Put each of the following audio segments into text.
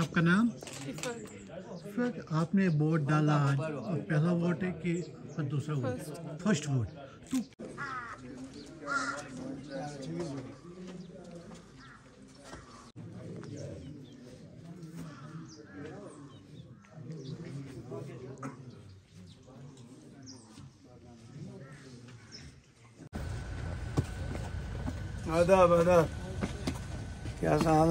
आपका नाम? फिर आपने वोट डाला आज। और पहला वोट है कि फिर दूसरा वोट फ़र्स्ट वोट तो आदाब आदाब क्या हाल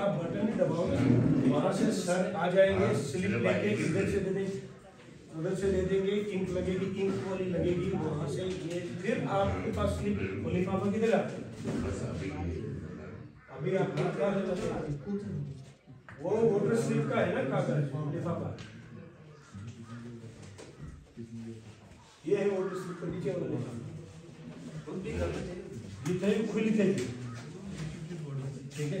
आप बटन ही दबाओगे वहाँ से सर आ जाएँगे स्लिप लेके इधर से दे देंगे। उधर से दे देंगे इंक लगेगी इंक वाली लगेगी वहाँ से ये। फिर आपके पास स्लिप लिफाफा किधर है? अभी आपका क्या है वो वोटर स्लिप का है ना कागज़ लिफाफा ये है वोटर स्लिप का नीचे वाला लिफाफा खुली चाहिए ठीक है।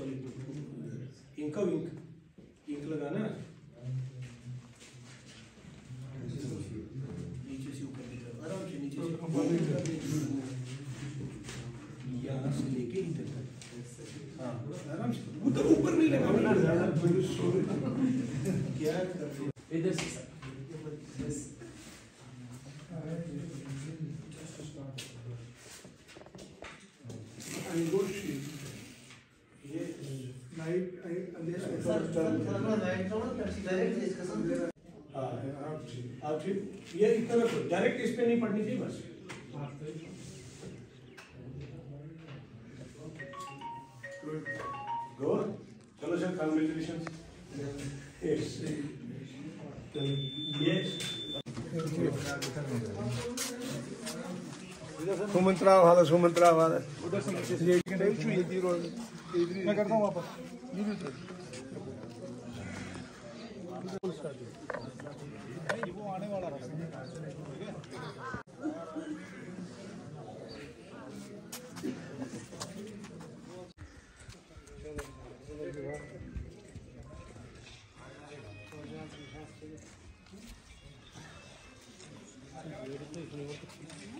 वाली इंक का इंक इंक लगाना नीचे से ऊपर की तरफ़ आराम से नीचे से यहाँ से लेके इधर तक हाँ आराम से उधर ऊपर नहीं लगा क्या कर इधर से सर ये लाइट हाँ डायरेक्ट इस पे नहीं पड़नी थी बस। गो चलो सर कॉन्ग्रेचुलेशन ये सुमंत्रा वाला सुमंत्रा वाला मैं करता हूँ वापस वो आने वाला Ladies goes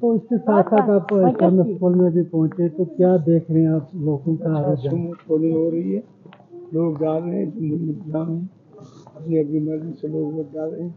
तो इसके साथ साथ आप स्कूल में भी पहुँचे तो क्या देख रहे हैं आप लोगों का पोलिंग हो रही है। लोग डाल रहे हैं इंतज़ाम है। अपनी अपनी मर्ज़ी से लोग वोट डाल रहे हैं।